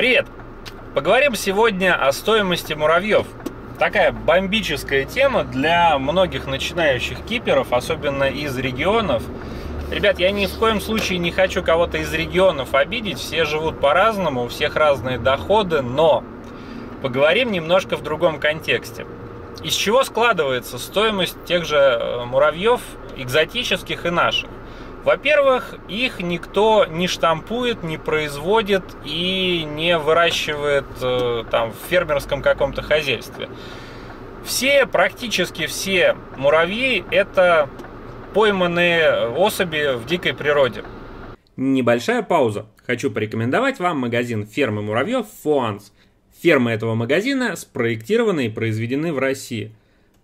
Привет! Поговорим сегодня о стоимости муравьев. Такая бомбическая тема для многих начинающих киперов, особенно из регионов. Ребят, я ни в коем случае не хочу кого-то из регионов обидеть, все живут по-разному, у всех разные доходы, но поговорим немножко в другом контексте. Из чего складывается стоимость тех же э, муравьев, экзотических и наших? Во-первых, их никто не штампует, не производит и не выращивает э, там в фермерском каком-то хозяйстве. Все, практически все муравьи это пойманные особи в дикой природе. Небольшая пауза. Хочу порекомендовать вам магазин фермы муравьев Фуанс. Фермы этого магазина спроектированы и произведены в России.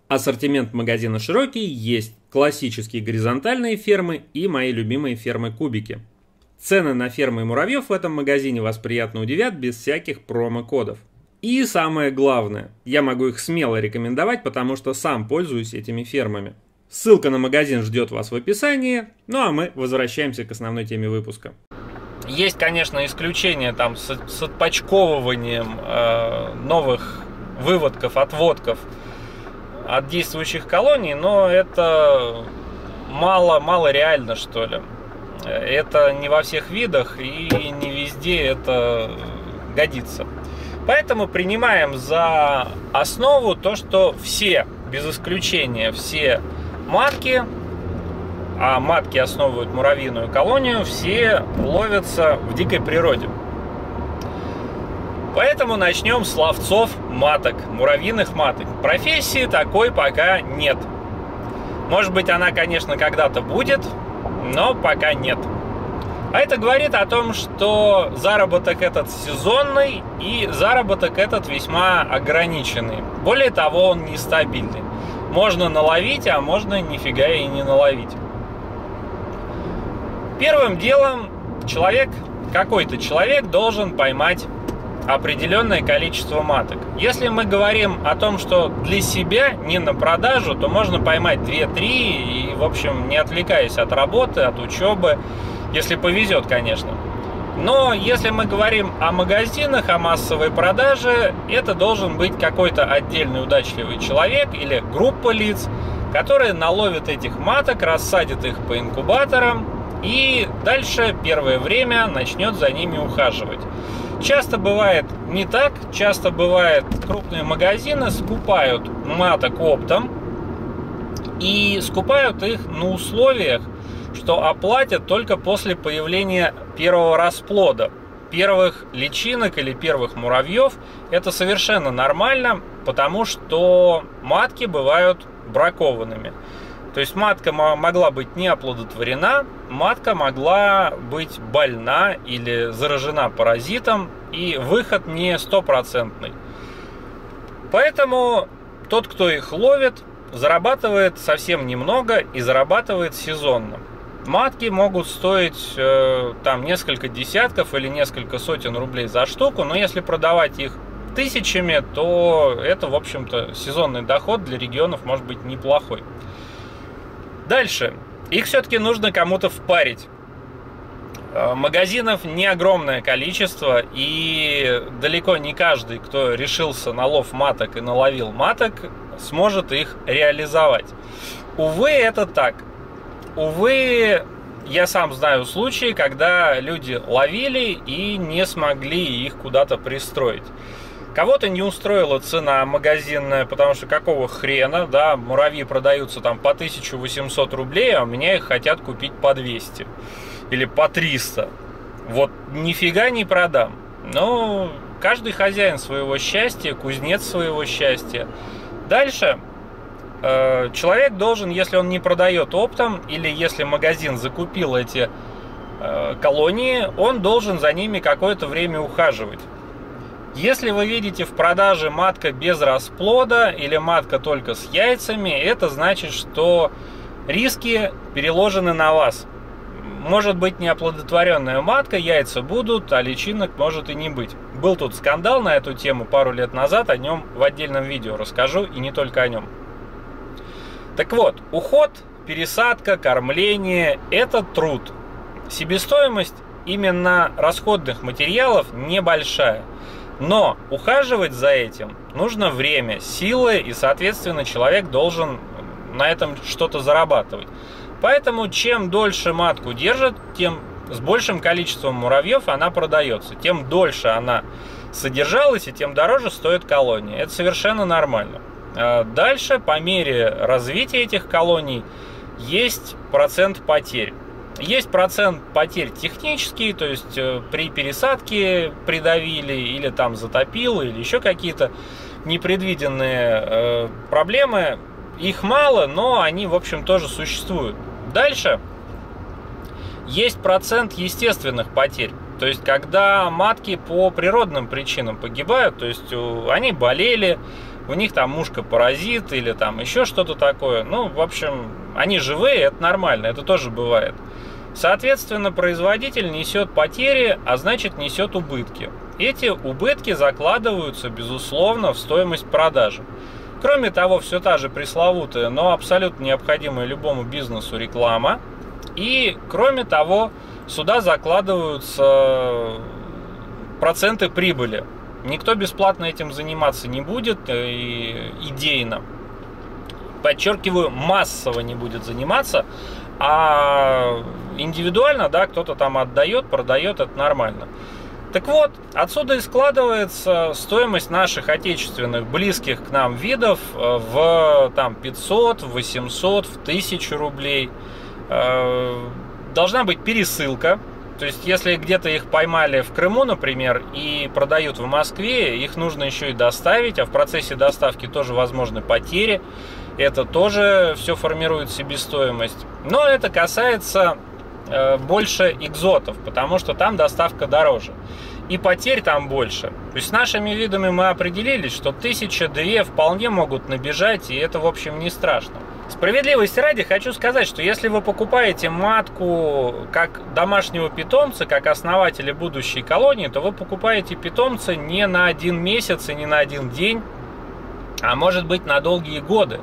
Ассортимент магазина широкий, есть классические горизонтальные фермы и мои любимые фермы кубики. Цены на фермы муравьев в этом магазине вас приятно удивят без всяких промокодов. И самое главное, я могу их смело рекомендовать, потому что сам пользуюсь этими фермами. Ссылка на магазин ждет вас в описании, ну а мы возвращаемся к основной теме выпуска. Есть, конечно, исключения там с, с отпочковыванием э, новых выводков, отводков от действующих колоний, но это мало, мало реально, что ли. Это не во всех видах и не везде это годится. Поэтому принимаем за основу то, что все, без исключения, все матки, а матки основывают муравьиную колонию, все ловятся в дикой природе. Поэтому начнем с ловцов маток, муравьиных маток. Профессии такой пока нет. Может быть, она, конечно, когда-то будет, но пока нет. А это говорит о том, что заработок этот сезонный и заработок этот весьма ограниченный. Более того, он нестабильный. Можно наловить, а можно нифига и не наловить. Первым делом человек, какой-то человек должен поймать определенное количество маток. Если мы говорим о том, что для себя, не на продажу, то можно поймать 2-3 и, в общем, не отвлекаясь от работы, от учебы, если повезет, конечно. Но если мы говорим о магазинах, о массовой продаже, это должен быть какой-то отдельный удачливый человек или группа лиц, которые наловят этих маток, рассадят их по инкубаторам и дальше первое время начнет за ними ухаживать. Часто бывает не так, часто бывает крупные магазины скупают маток оптом и скупают их на условиях, что оплатят только после появления первого расплода, первых личинок или первых муравьев. Это совершенно нормально, потому что матки бывают бракованными. То есть матка могла быть не оплодотворена, матка могла быть больна или заражена паразитом, и выход не стопроцентный. Поэтому тот, кто их ловит, зарабатывает совсем немного и зарабатывает сезонно. Матки могут стоить э, там несколько десятков или несколько сотен рублей за штуку, но если продавать их тысячами, то это, в общем-то, сезонный доход для регионов может быть неплохой. Дальше. Их все-таки нужно кому-то впарить. Э, магазинов не огромное количество, и далеко не каждый, кто решился на лов маток и наловил маток, сможет их реализовать. Увы, это так. Увы, я сам знаю случаи, когда люди ловили и не смогли их куда-то пристроить. Кого-то не устроила цена магазинная, потому что какого хрена, да, муравьи продаются там по 1800 рублей, а у меня их хотят купить по 200 или по 300. Вот нифига не продам. Но каждый хозяин своего счастья, кузнец своего счастья. Дальше э, человек должен, если он не продает оптом, или если магазин закупил эти э, колонии, он должен за ними какое-то время ухаживать. Если вы видите в продаже матка без расплода или матка только с яйцами, это значит, что риски переложены на вас. Может быть неоплодотворенная матка, яйца будут, а личинок может и не быть. Был тут скандал на эту тему пару лет назад, о нем в отдельном видео расскажу и не только о нем. Так вот, уход, пересадка, кормление – это труд. Себестоимость именно расходных материалов небольшая. Но ухаживать за этим нужно время, силы, и, соответственно, человек должен на этом что-то зарабатывать. Поэтому чем дольше матку держат, тем с большим количеством муравьев она продается. Тем дольше она содержалась, и тем дороже стоит колония. Это совершенно нормально. А дальше, по мере развития этих колоний, есть процент потерь. Есть процент потерь технические, то есть э, при пересадке придавили или там затопило, или еще какие-то непредвиденные э, проблемы. Их мало, но они, в общем, тоже существуют. Дальше есть процент естественных потерь. То есть, когда матки по природным причинам погибают, то есть они болели, у них там мушка паразит или там еще что-то такое. Ну, в общем, они живые, это нормально, это тоже бывает. Соответственно, производитель несет потери, а значит несет убытки. Эти убытки закладываются, безусловно, в стоимость продажи. Кроме того, все та же пресловутая, но абсолютно необходимая любому бизнесу реклама. И, кроме того, сюда закладываются проценты прибыли. Никто бесплатно этим заниматься не будет э, и идейно. Подчеркиваю, массово не будет заниматься, а индивидуально, да, кто-то там отдает, продает, это нормально. Так вот, отсюда и складывается стоимость наших отечественных близких к нам видов э, в там, 500, 800, в 1000 рублей. Э, должна быть пересылка, то есть, если где-то их поймали в Крыму, например, и продают в Москве, их нужно еще и доставить, а в процессе доставки тоже возможны потери. Это тоже все формирует себестоимость. Но это касается э, больше экзотов, потому что там доставка дороже. И потерь там больше. То есть с нашими видами мы определились, что тысяча-две вполне могут набежать, и это, в общем, не страшно. Справедливости ради хочу сказать, что если вы покупаете матку как домашнего питомца, как основателя будущей колонии, то вы покупаете питомца не на один месяц и не на один день, а может быть на долгие годы.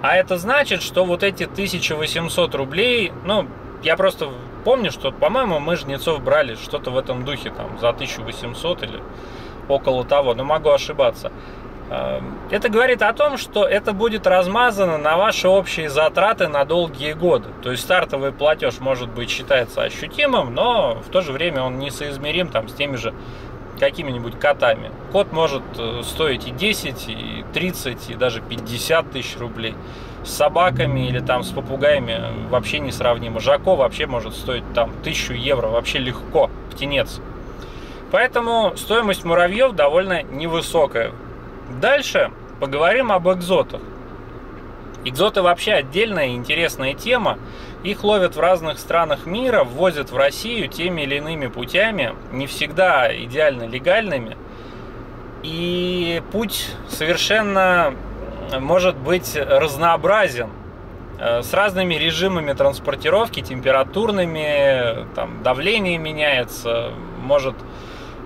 А это значит, что вот эти 1800 рублей, ну, я просто помню, что, по-моему, мы жнецов брали что-то в этом духе, там, за 1800 или около того, но могу ошибаться. Эм, это говорит о том, что это будет размазано на ваши общие затраты на долгие годы. То есть стартовый платеж может быть считается ощутимым, но в то же время он несоизмерим там, с теми же какими-нибудь котами. Кот может э, стоить и 10, и 30, и даже 50 тысяч рублей. С собаками или там с попугаями вообще несравнимо. Жако вообще может стоить там 1000 евро, вообще легко, птенец. Поэтому стоимость муравьев довольно невысокая. Дальше поговорим об экзотах. Экзоты вообще отдельная интересная тема. Их ловят в разных странах мира, ввозят в Россию теми или иными путями, не всегда идеально легальными. И путь совершенно может быть разнообразен э, с разными режимами транспортировки, температурными, там, давление меняется, может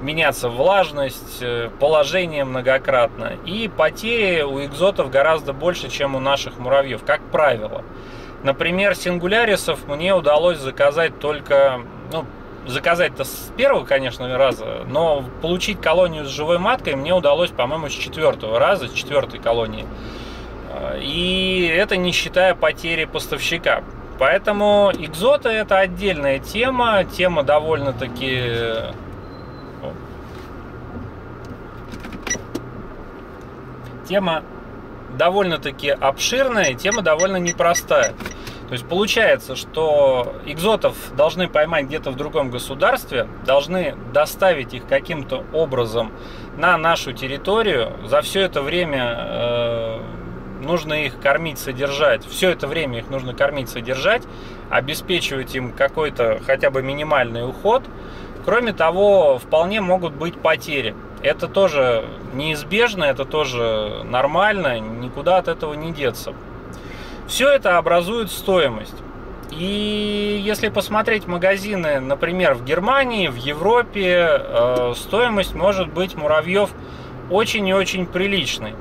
меняться влажность, э, положение многократно. И потери у экзотов гораздо больше, чем у наших муравьев, как правило. Например, сингулярисов мне удалось заказать только, ну, заказать-то с первого, конечно, раза, но получить колонию с живой маткой мне удалось, по-моему, с четвертого раза, с четвертой колонии. Э, и это не считая потери поставщика. Поэтому экзоты это отдельная тема, тема довольно-таки тема довольно-таки обширная, тема довольно непростая. То есть получается, что экзотов должны поймать где-то в другом государстве, должны доставить их каким-то образом на нашу территорию. За все это время э, нужно их кормить, содержать. Все это время их нужно кормить, содержать, обеспечивать им какой-то хотя бы минимальный уход. Кроме того, вполне могут быть потери. Это тоже неизбежно, это тоже нормально, никуда от этого не деться. Все это образует стоимость. И если посмотреть магазины, например, в Германии, в Европе, э, стоимость может быть муравьев очень и очень приличной.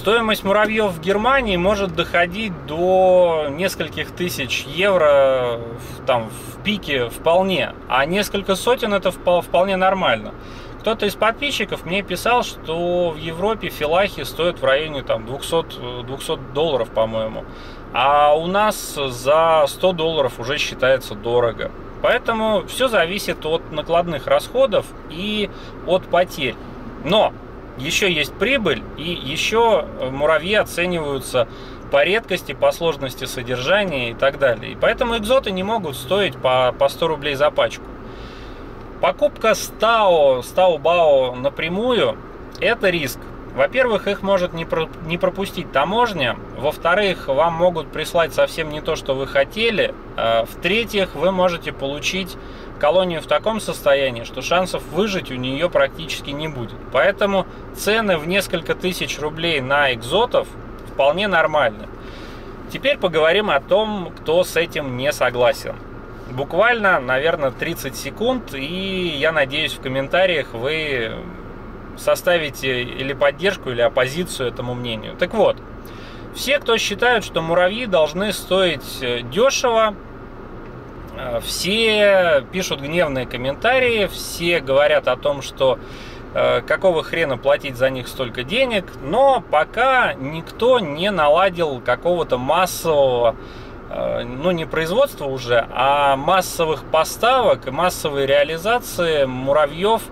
Стоимость муравьев в Германии может доходить до нескольких тысяч евро там, в пике вполне, а несколько сотен это вполне нормально. Кто-то из подписчиков мне писал, что в Европе филахи стоят в районе там, 200, 200 долларов, по-моему. А у нас за 100 долларов уже считается дорого. Поэтому все зависит от накладных расходов и от потерь. Но еще есть прибыль, и еще э, муравьи оцениваются по редкости, по сложности содержания и так далее. И поэтому экзоты не могут стоить по, по 100 рублей за пачку. Покупка стао, стао бао напрямую – это риск. Во-первых, их может не, про, не пропустить таможня. Во-вторых, вам могут прислать совсем не то, что вы хотели. А, в-третьих, вы можете получить колонию в таком состоянии, что шансов выжить у нее практически не будет. Поэтому цены в несколько тысяч рублей на экзотов вполне нормальны. Теперь поговорим о том, кто с этим не согласен. Буквально, наверное, 30 секунд, и я надеюсь, в комментариях вы составите или поддержку, или оппозицию этому мнению. Так вот, все, кто считают, что муравьи должны стоить э, дешево, все пишут гневные комментарии, все говорят о том, что э, какого хрена платить за них столько денег, но пока никто не наладил какого-то массового, э, ну не производства уже, а массовых поставок и массовой реализации муравьев,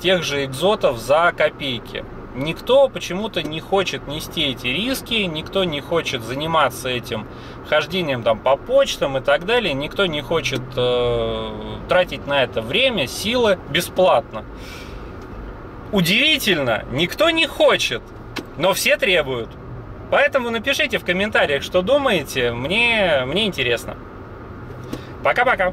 тех же экзотов за копейки. Никто почему-то не хочет нести эти риски, никто не хочет заниматься этим хождением там по почтам и так далее. Никто не хочет э, тратить на это время, силы бесплатно. Удивительно, никто не хочет, но все требуют. Поэтому напишите в комментариях, что думаете, мне, мне интересно. Пока-пока.